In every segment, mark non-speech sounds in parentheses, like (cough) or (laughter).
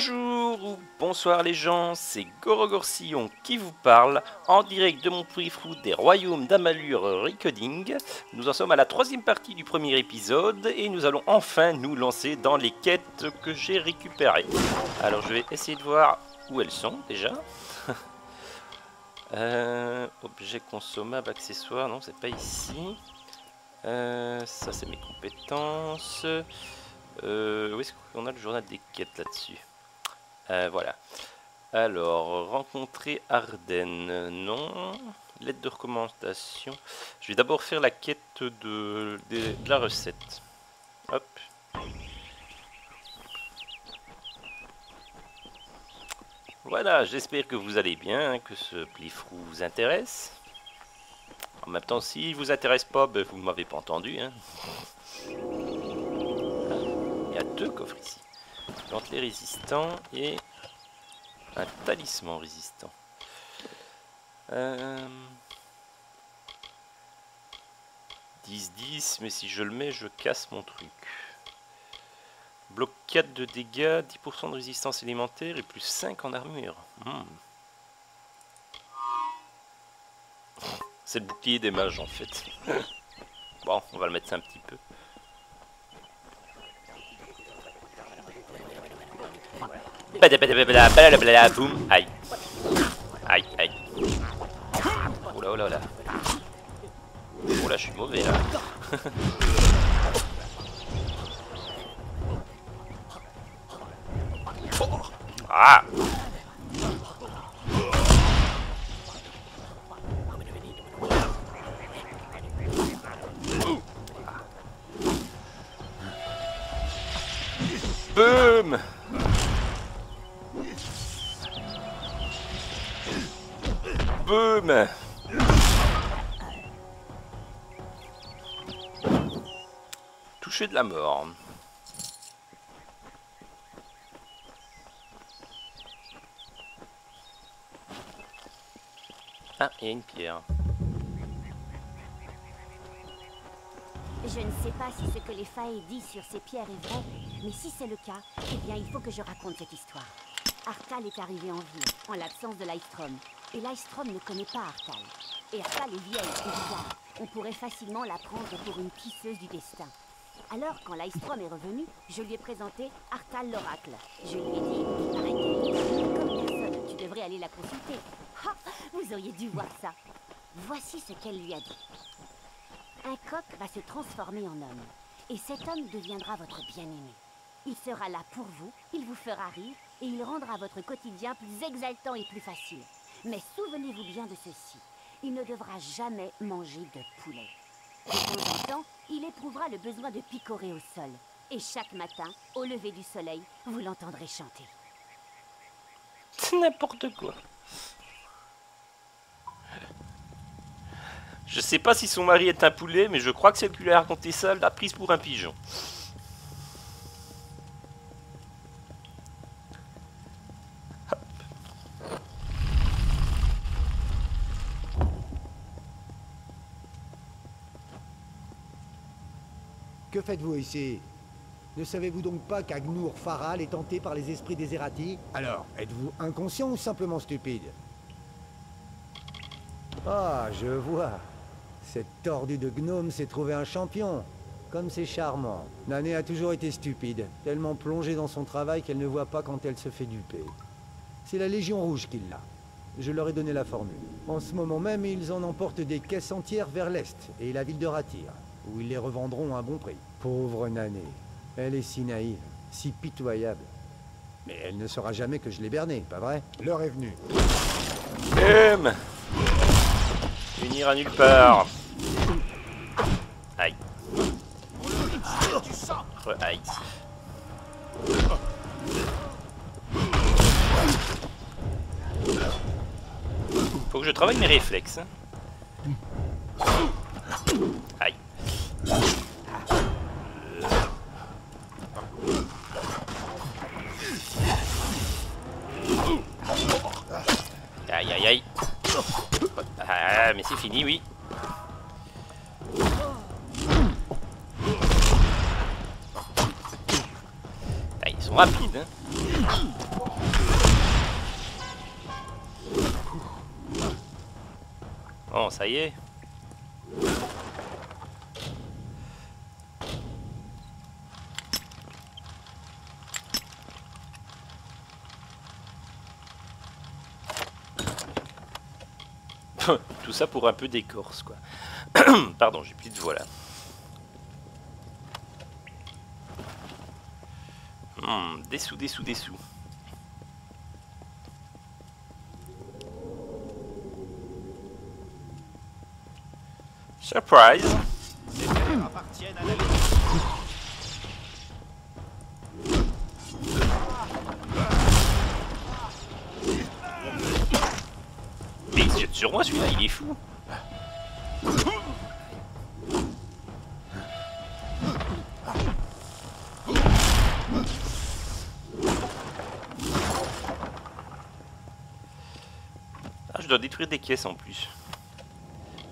Bonjour ou bonsoir les gens, c'est Gorogorcillon qui vous parle en direct de mon fou des royaumes d'Amalur Recoding. Nous en sommes à la troisième partie du premier épisode et nous allons enfin nous lancer dans les quêtes que j'ai récupérées. Alors je vais essayer de voir où elles sont déjà. (laughs) euh, objet consommable, accessoire, non c'est pas ici. Euh, ça c'est mes compétences. Euh, où est-ce qu'on a le journal des quêtes là-dessus? Voilà. Alors, rencontrer Ardennes, non. Lettre de recommandation. Je vais d'abord faire la quête de, la recette. Hop. Voilà, j'espère que vous allez bien, que ce plifrou vous intéresse. En même temps, s'il vous intéresse pas, ben, vous ne m'avez pas entendu. Hein (laughs) deux coffres ici. Gantelet résistant et un talisman résistant. 10-10, euh, mais si je le mets, je casse mon truc. Bloc 4 de dégâts, 10% de résistance élémentaire et plus 5 en armure. Hmm. C'est le bouclier des mages en fait. (laughs) bon, on va le mettre un petit peu. Boum. Aïe. Aïe, aïe. Oula, oula, oula. Oh là, je suis mauvais là. (laughs) ah Boom Boom Toucher de la mort. Ah, il y a une pierre. Je ne sais pas si ce que les failles disent sur ces pierres est vrai, mais si c'est le cas, eh bien il faut que je raconte cette histoire. Artal est arrivé en ville, en l'absence de Lystrom. Et Lystrom ne connaît pas Artal. Et Artal est vieille et bizarre. On pourrait facilement la prendre pour une tisseuse du destin. Alors, quand Lystrom est revenu, je lui ai présenté Artal l'oracle. Je lui ai dit, comme personne, tu devrais aller la consulter. Ha Vous auriez dû voir ça. Voici ce qu'elle lui a dit. Un coq va se transformer en homme. Et cet homme deviendra votre bien-aimé. Il sera là pour vous, il vous fera rire, et il rendra votre quotidien plus exaltant et plus facile. Mais souvenez-vous bien de ceci. Il ne devra jamais manger de poulet. De temps en temps, il éprouvera le besoin de picorer au sol. Et chaque matin, au lever du soleil, vous l'entendrez chanter. N'importe quoi. Je sais pas si son mari est un poulet, mais je crois que celle qui lui a raconté ça l'a prise pour un pigeon. Que faites-vous ici? Ne savez-vous donc pas qu'Agnour Faral est tenté par les esprits des Errati Alors, êtes-vous inconscient ou simplement stupide? Ah, je vois. Cette tordue de gnome s'est trouvé un champion. Comme c'est charmant. Nané a toujours été stupide, tellement plongée dans son travail qu'elle ne voit pas quand elle se fait duper. C'est la Légion Rouge qui l'a. Je leur ai donné la formule. En ce moment même, ils en emportent des caisses entières vers l'est et la ville de Ratir, où ils les revendront à un bon prix. Pauvre Nané. Elle est si naïve, si pitoyable. Mais elle ne saura jamais que je l'ai berné, pas vrai? L'heure est venue. Boum Unir à nulle part. Aïe. Aïe. Faut que je travaille mes réflexes. Ah, mais c'est fini, oui. Ah, ils sont rapides, hein. Bon, ça y est. Ça pour un peu d'écorce, quoi. (clears throat) Pardon, j'ai plus de voix là. Hmm, des sous, des sous, des sous. Surprise celui-là, il est fou Ah, je dois détruire des caisses en plus.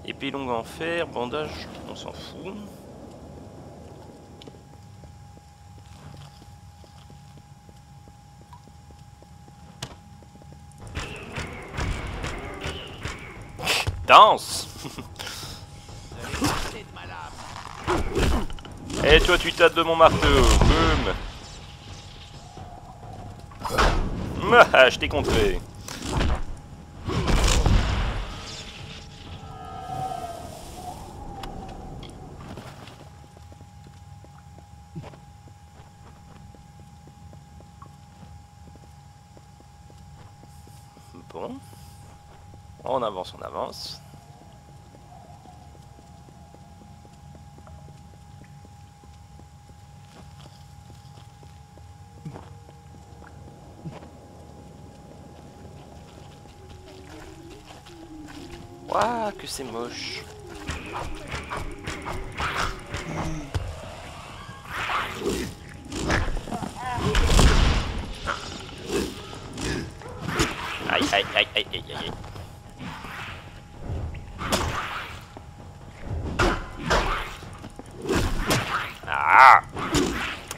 Épée longue en fer, bandage, on s'en fout. Danse. Et eh, toi tu tâtes de mon marteau, boum. Ah, je t'ai contré Bon. On avance, on avance. Waouh, que c'est moche. Aïe, aïe, aïe, aïe, aïe, aïe.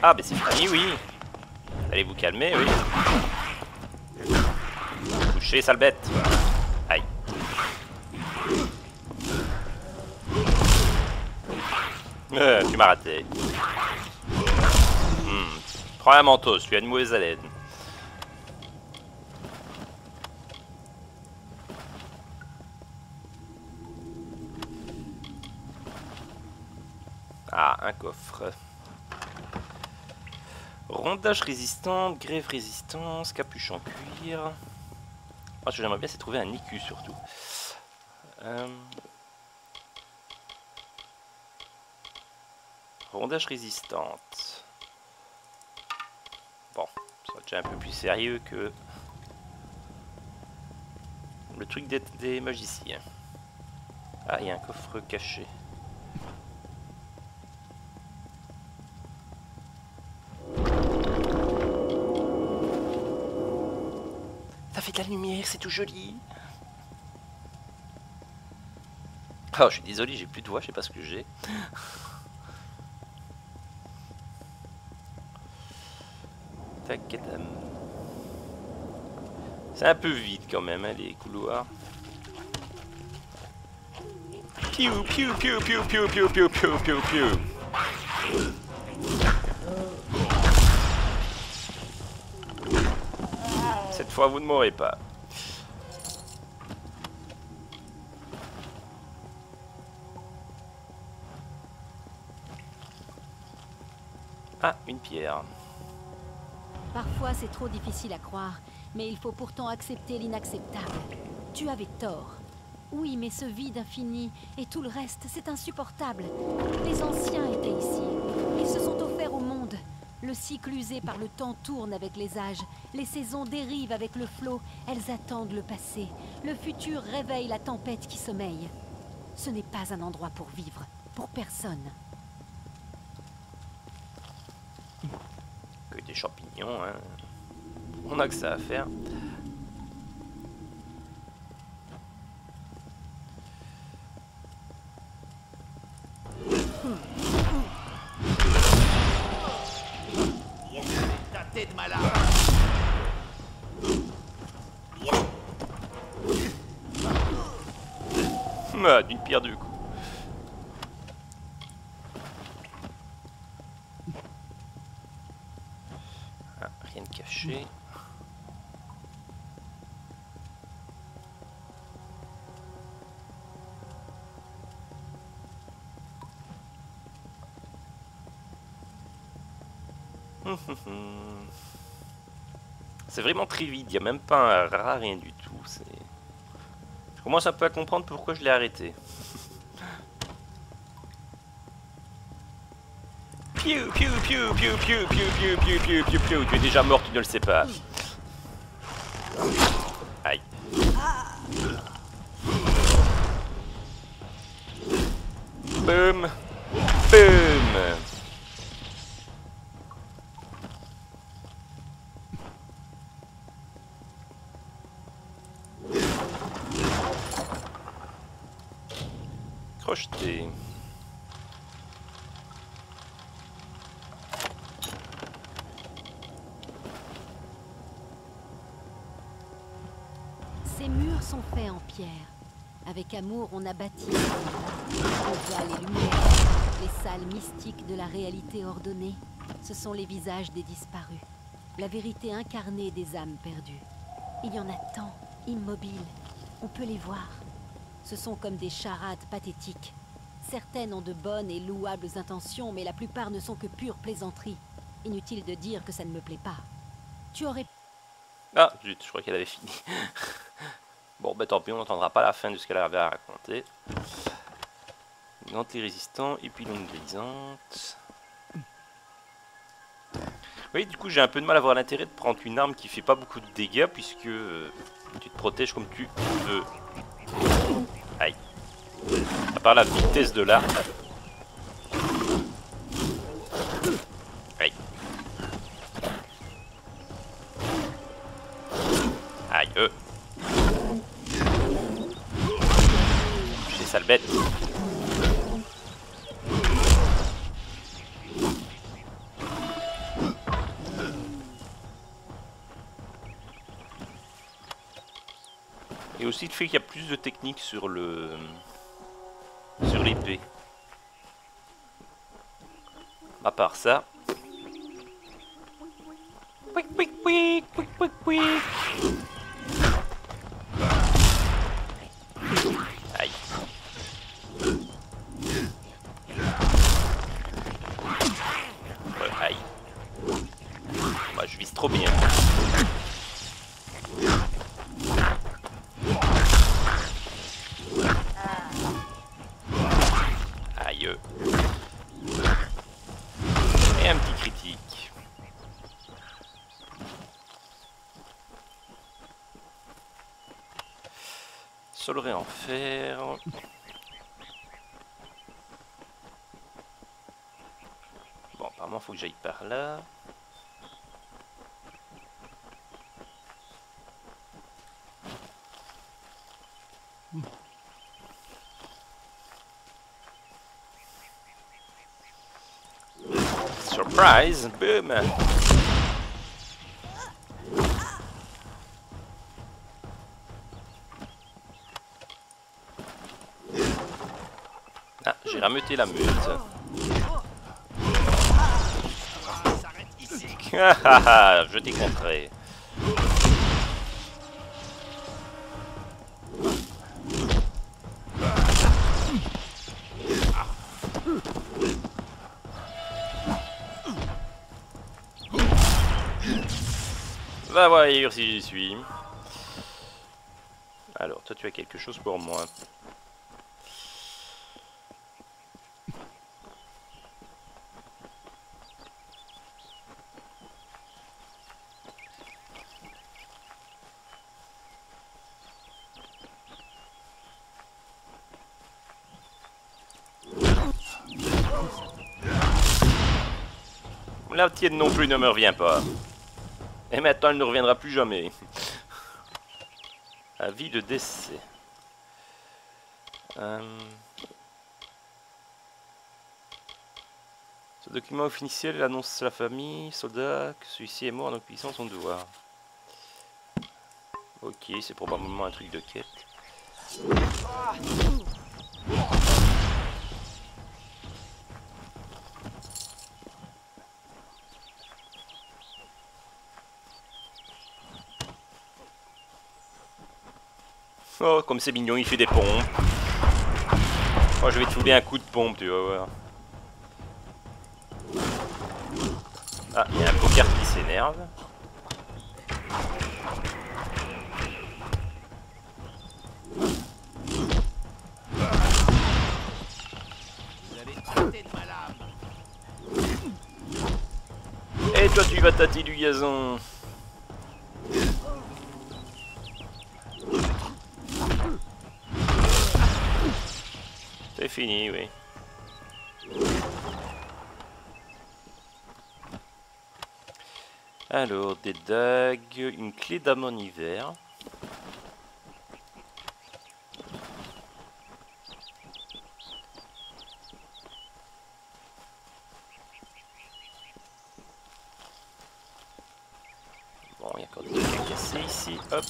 Ah Ah, mais c'est fini, oui. Allez vous calmer, oui. Couchez, sale bête. Aïe. Euh, tu m'as raté. Hmm. Prends un manteau, tu as une mauvaise haleine. Ah, un coffre. Rondage résistant, grève résistance, capuchon cuir. Moi, ce que j'aimerais bien, c'est trouver un IQ surtout. Euh, Rondage résistante. Bon, ça déjà un peu plus sérieux que le truc des magiciens. Ah, il y a un coffre caché. La lumière, c'est tout joli. Oh, je suis désolé, j'ai plus de voix, je sais pas ce que j'ai. C'est un peu vide quand même, hein, les couloirs. Piou, piou, piou, piou, piou, piou, piou, piou, piou, piou. Cette fois, vous ne mourrez pas. Ah, une pierre. Parfois, c'est trop difficile à croire, mais il faut pourtant accepter l'inacceptable. Tu avais tort. Oui, mais ce vide infini et tout le reste, c'est insupportable. Les anciens étaient ici. Ils se sont offerts au monde. Le cycle usé par le temps tourne avec les âges. Les saisons dérivent avec le flot. Elles attendent le passé. Le futur réveille la tempête qui sommeille. Ce n'est pas un endroit pour vivre. Pour personne. Que des champignons, hein. On a que ça à faire. Ah, D'une pierre deux coups. Ah, rien de caché. (laughs) C'est vraiment très vide, il n'y a même pas un rat, rien du tout. c'est- commence un peu à comprendre pourquoi je l'ai arrêté. Piu, piu, piu, piu, piu, piu, piu, piu, piu, piu, piu. Tu es déjà mort, tu ne le sais pas. Aïe. Boum. Boum. Ces murs sont faits en pierre. Avec amour, on a bâti. On voit les lumières, les salles mystiques de la réalité ordonnée. Ce sont les visages des disparus. La vérité incarnée des âmes perdues. Il y en a tant, immobiles. On peut les voir. Ce sont comme des charades pathétiques. Certaines ont de bonnes et louables intentions, mais la plupart ne sont que pure plaisanterie. Inutile de dire que ça ne me plaît pas. Tu aurais Ah, zut, je crois qu'elle avait fini. (laughs) bon, bah tant pis, on n'entendra pas la fin de ce qu'elle avait à raconter. Gantelet résistant et puis longue grisante. Oui, du coup, j'ai un peu de mal à voir l'intérêt de prendre une arme qui fait pas beaucoup de dégâts puisque euh, tu te protèges comme tu veux. Aïe. À part la vitesse de l'arme. plus de technique sur le sur l'épée. À part ça. Quick, quick, quick, quick, quick, quick. En. Bon, apparemment, faut que j'aille par là. Surprise! Boom! Rameuté la meute. Ah, je t'ai contré. Va voir si j'y suis. Alors, toi tu as quelque chose pour moi. La tienne non plus ne me revient pas. Et maintenant, elle ne reviendra plus jamais. Avis de décès. Euh, Ce document officiel annonce la famille, soldat, que celui-ci est mort en accomplissant son devoir. Ok, c'est probablement un truc de quête. Oh, comme c'est mignon, il fait des pompes. Oh, je vais te fouler un coup de pompe, tu vas voir. Ah, il y a un poker qui s'énerve. Et toi, tu vas tâter du gazon. Oui. Alors, des dagues, une clé d'âme en hiver. Bon, il y a encore des ici, hop.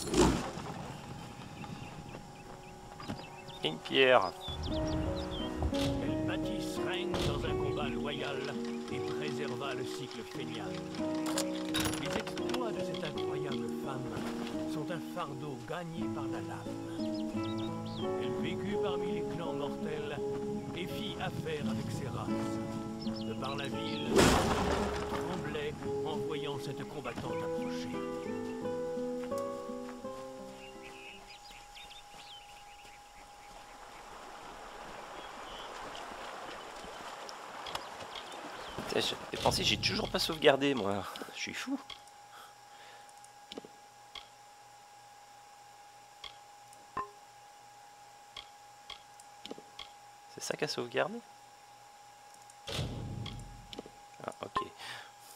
Une pierre. Préserva le cycle fénial. Les exploits de cette incroyable femme sont un fardeau gagné par la lame. Elle vécut parmi les clans mortels et fit affaire avec ses races. De par la ville, tremblait en voyant cette combattante approcher. J'ai pensé, j'ai toujours pas sauvegardé moi. Je suis fou. C'est ça qu'a sauvegardé? Ah ok.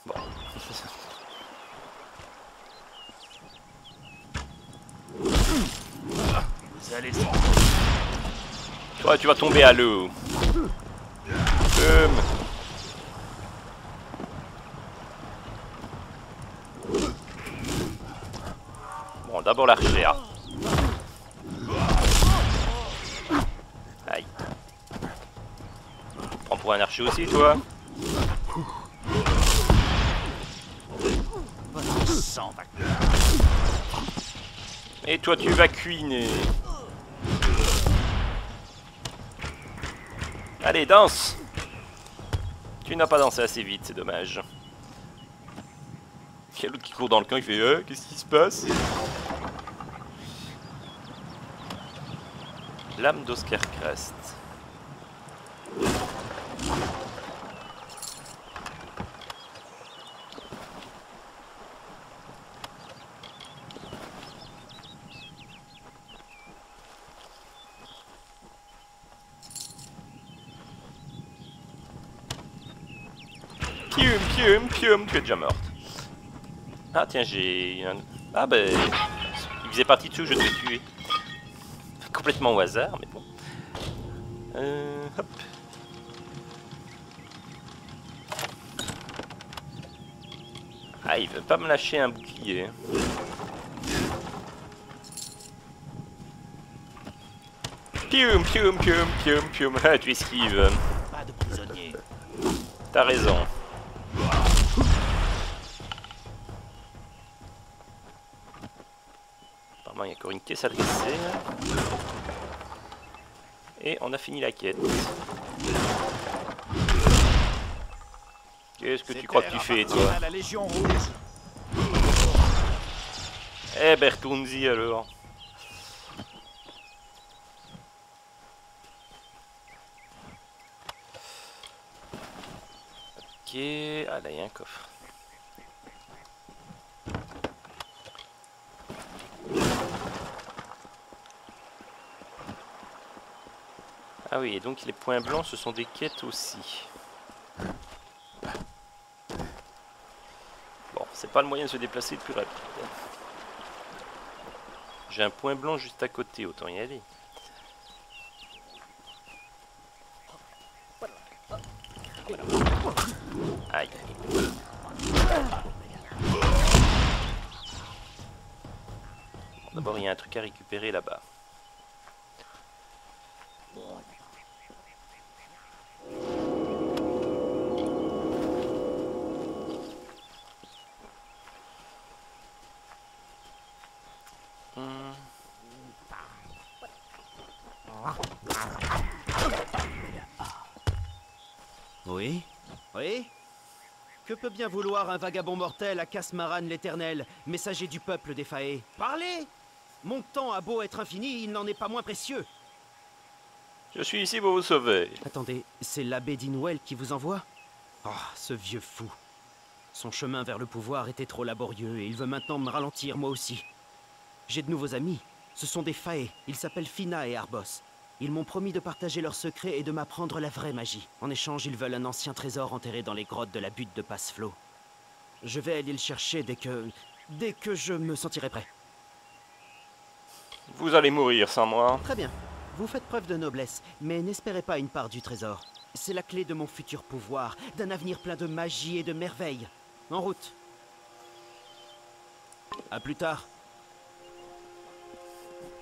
Bon. (laughs) Allez Toi tu vas tomber à l'eau. Boum. Bon, d'abord l'archère. Aïe. Prends pour un archer aussi, toi Et toi, tu vas cuiner. Allez, danse Tu n'as pas dansé assez vite, c'est dommage. Il y a l'autre qui court dans le camp, il fait euh, Qu'est-ce qui se passe? L'âme d'Oscar Crest. Pium, pium, pium, tu es déjà morte. Ah tiens, j'ai un... Ah ben... Il faisait partie de ceux que je devais tuer. Complètement au hasard, mais bon. Euh, hop. Ah, il veut pas me lâcher un bouclier. Pium, pium, pium, pium, pium. Ah, (laughs) tu esquives. Pas de prisonniers. T'as raison. Apparemment, il y a encore une caisse à dresser. Et on a fini la quête. Qu'est-ce que tu crois que tu fais, toi la Légion Rouge. Eh ben, retourne-y alors. Ok, ah là, il y a un coffre. Ah oui, et donc les points blancs, ce sont des quêtes aussi. Bon, c'est pas le moyen de se déplacer le plus rapide. J'ai un point blanc juste à côté, autant y aller. Aïe. D'abord, il y a un truc à récupérer là-bas. Hmm. Oui Oui Que peut bien vouloir un vagabond mortel à Casmaran l'éternel, messager du peuple des Faé Parlez Mon temps a beau être infini, il n'en est pas moins précieux. Je suis ici pour vous sauver. Attendez, c'est l'abbé d'Inwell qui vous envoie? Oh, ce vieux fou. Son chemin vers le pouvoir était trop laborieux et il veut maintenant me ralentir, moi aussi. J'ai de nouveaux amis. Ce sont des Fae. Ils s'appellent Fina et Arbos. Ils m'ont promis de partager leurs secrets et de m'apprendre la vraie magie. En échange, ils veulent un ancien trésor enterré dans les grottes de la butte de Passeflot. Je vais aller le chercher dès que... dès que je me sentirai prêt. Vous allez mourir sans moi. Très bien. Vous faites preuve de noblesse, mais n'espérez pas une part du trésor. C'est la clé de mon futur pouvoir, d'un avenir plein de magie et de merveilles. En route. À plus tard.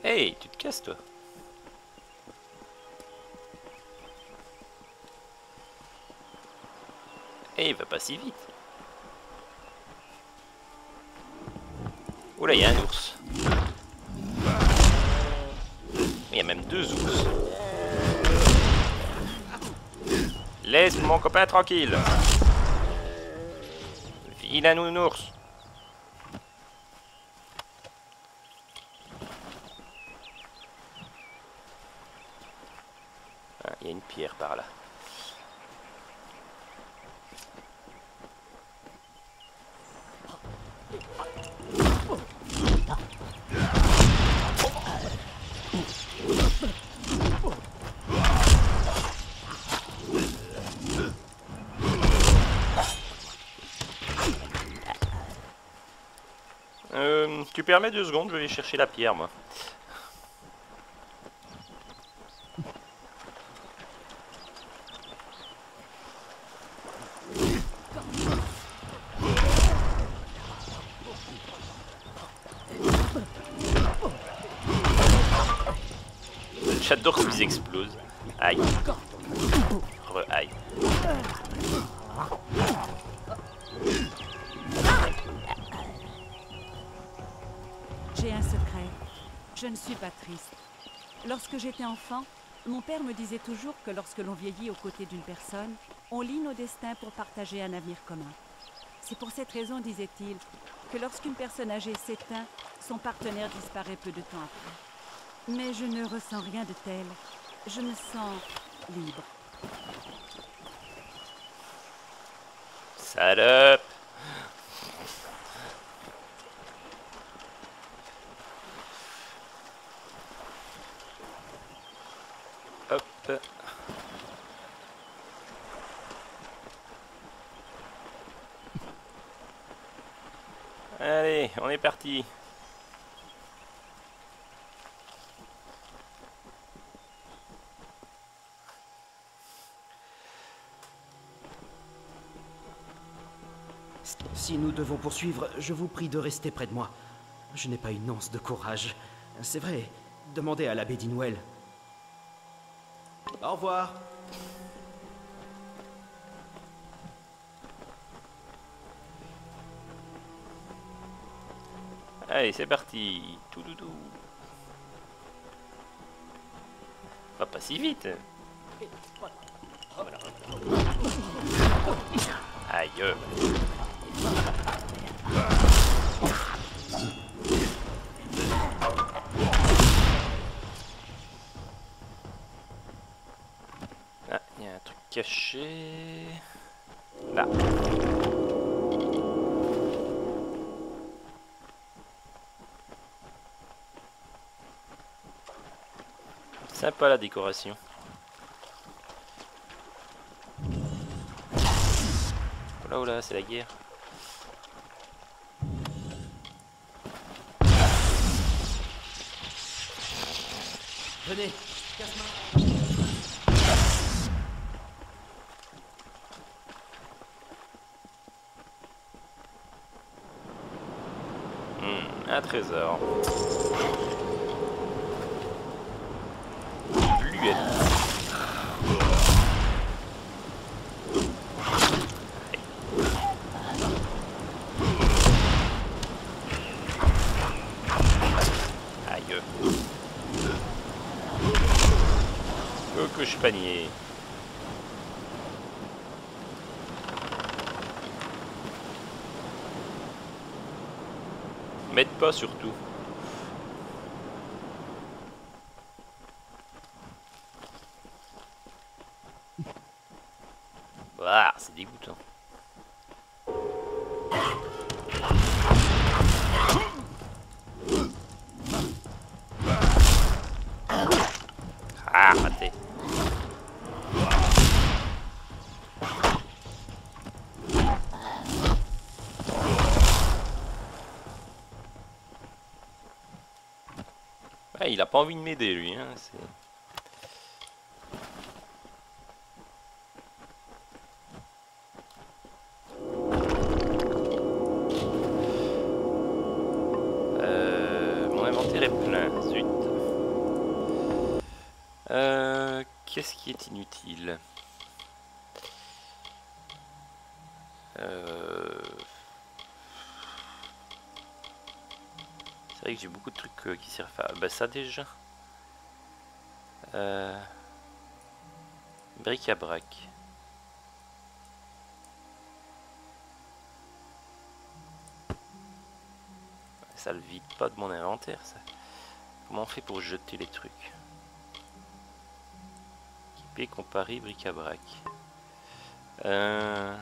Hey, tu te casses toi. Hey, il va pas si vite. Oula, il y a un ours. Il y a même deux ours. Laisse mon copain tranquille. Vilain nounours. Ah, il y a une pierre par là. Euh, tu permets deux secondes, je vais chercher la pierre, moi. Enfant, mon père me disait toujours que lorsque l'on vieillit aux côtés d'une personne, on lie nos destins pour partager un avenir commun. C'est pour cette raison, disait-il, que lorsqu'une personne âgée s'éteint, son partenaire disparaît peu de temps après. Mais je ne ressens rien de tel. Je me sens libre. Salope. Allez, on est parti. Si nous devons poursuivre, je vous prie de rester près de moi. Je n'ai pas une once de courage. C'est vrai, demandez à l'abbé d'Inwell. Au revoir. Allez, c'est parti. Tout doudou. Va pas si vite. Aïe. Caché. Là. Sympa la décoration. Oh là, oh là, c'est la guerre. Venez. Hmm, un trésor. Aïe. Panier. Pas surtout. Il a pas envie de m'aider lui, hein. Euh, mon inventaire est plein, zut. Euh, Qu'est-ce qui est inutile? Euh, C'est vrai que j'ai beaucoup de trucs euh, qui servent à... Bah ça déjà. Euh... Bric-à-brac. Ça le vide pas de mon inventaire ça. Comment on fait pour jeter les trucs? Équipé, comparé, bric-à-brac? Euh...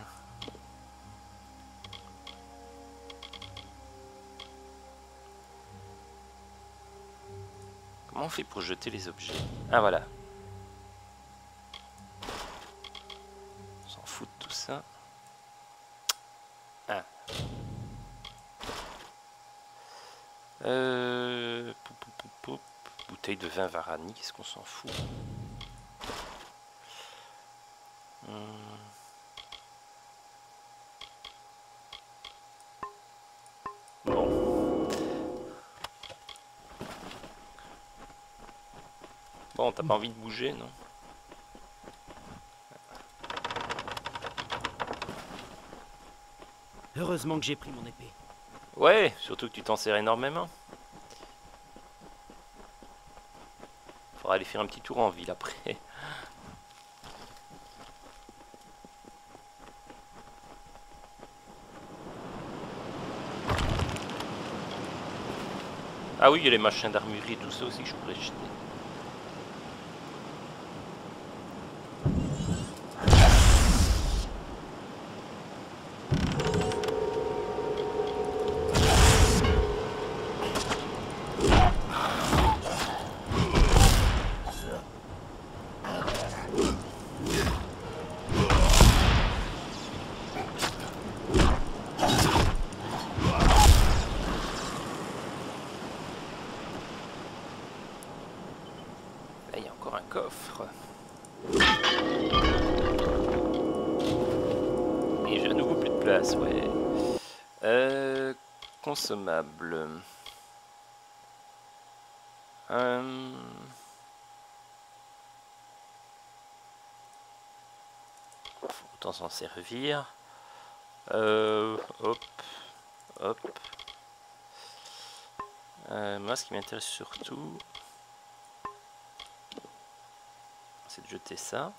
Comment on fait pour jeter les objets? Ah voilà. On s'en fout de tout ça. Ah. Euh... Bouteille de vin Varani, qu'est-ce qu'on s'en fout? Hmm. T'as pas envie de bouger, non Heureusement que j'ai pris mon épée. Ouais, surtout que tu t'en sers énormément. Faudra aller faire un petit tour en ville après. (laughs) Ah oui, il y a les machins d'armurerie et tout ça aussi que je pourrais jeter. Consommable. Euh... Autant s'en servir. Euh, hop, hop. Euh, moi, ce qui m'intéresse surtout, c'est de jeter ça.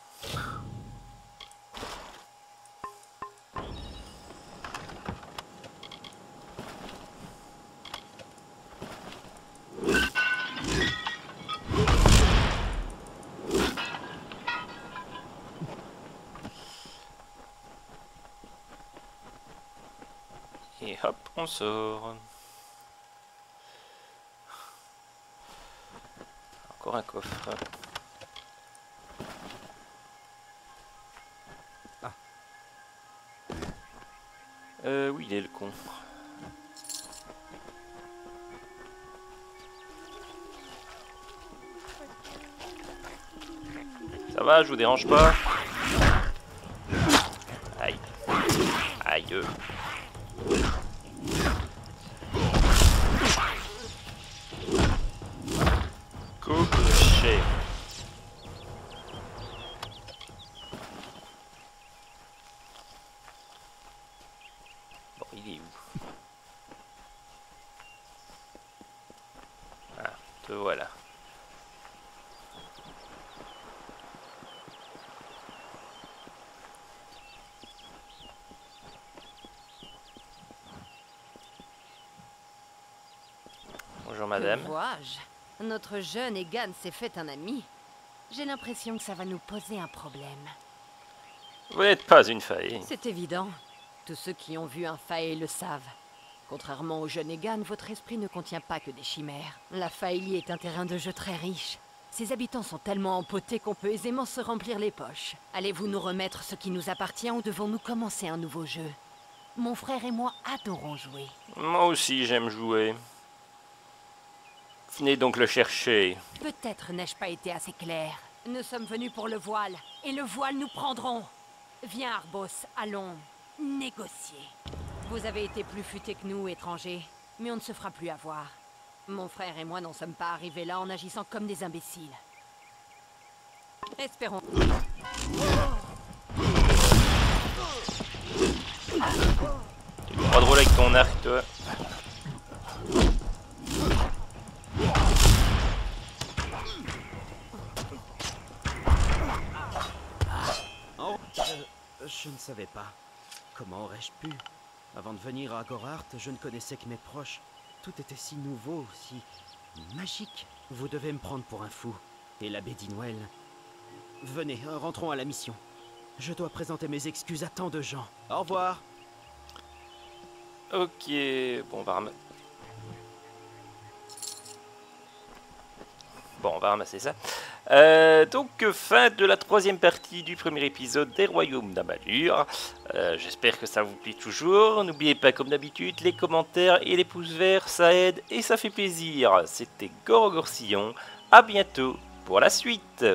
Hop, on sort. Encore un coffre. Euh, oui, il est le con. Ça va, je vous dérange pas Aïe. Aïe. Couché. Bon, il est où Ah, te voilà. Madame. Que vois-je? Notre jeune Egan s'est fait un ami. J'ai l'impression que ça va nous poser un problème. Vous n'êtes pas une faille. C'est évident. Tous ceux qui ont vu un faille le savent. Contrairement au jeune Egan, votre esprit ne contient pas que des chimères. La Faélie est un terrain de jeu très riche. Ses habitants sont tellement empotés qu'on peut aisément se remplir les poches. Allez-vous nous remettre ce qui nous appartient ou devons-nous commencer un nouveau jeu? Mon frère et moi adorons jouer. Moi aussi, j'aime jouer. Venez donc le chercher. Peut-être n'ai-je pas été assez clair. Nous sommes venus pour le voile, et le voile nous prendrons. Viens, Arbos, allons négocier. Vous avez été plus futé que nous, étrangers, mais on ne se fera plus avoir. Mon frère et moi n'en sommes pas arrivés là en agissant comme des imbéciles. Espérons. Tu le droit de rouler avec ton arc, toi. Je ne savais pas. Comment aurais-je pu? Avant de venir à Gorart, je ne connaissais que mes proches. Tout était si nouveau, si magique. Vous devez me prendre pour un fou. Et l'abbé Dinwell. Venez, euh, rentrons à la mission. Je dois présenter mes excuses à tant de gens. Au revoir. Ok, bon, on va. Bon, on va ramasser ça. Euh, donc, fin de la troisième partie du premier épisode des Royaumes d'Amalur. Euh, J'espère que ça vous plaît toujours. N'oubliez pas, comme d'habitude, les commentaires et les pouces verts, ça aide et ça fait plaisir. C'était Gorgorcillon. À bientôt pour la suite.